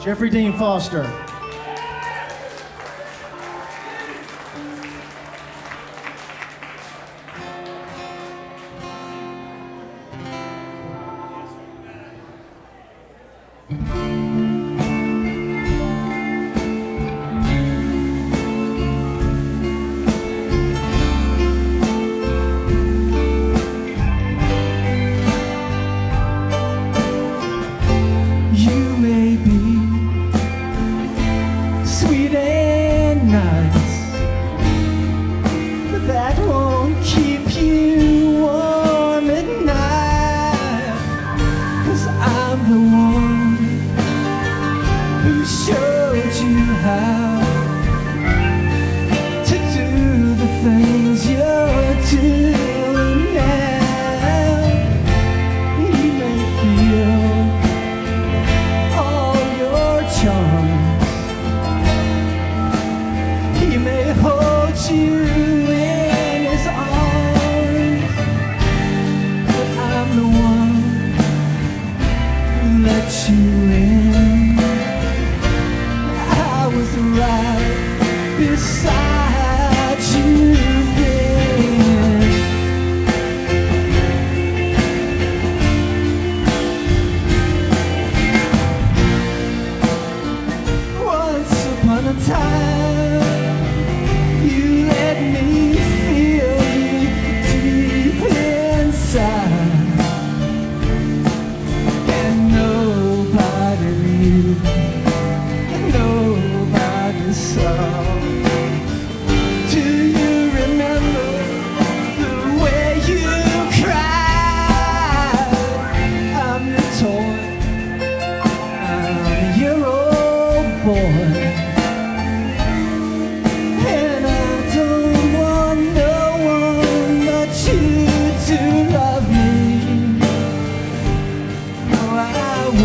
Jeffrey Dean Foster. and night. side You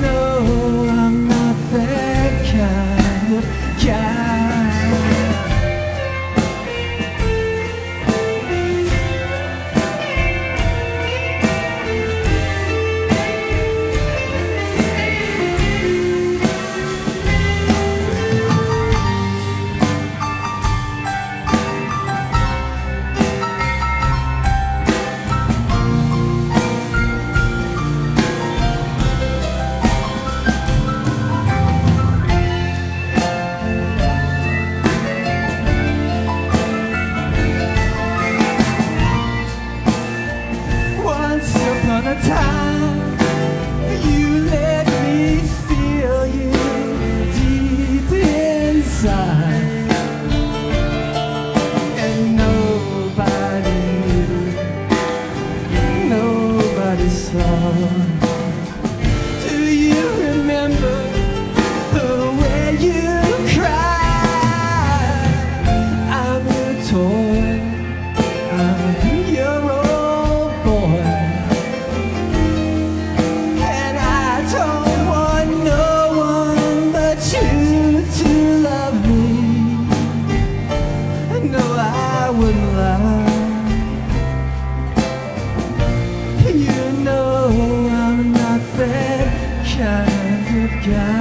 know I'm not that kind of guy. drive.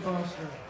faster.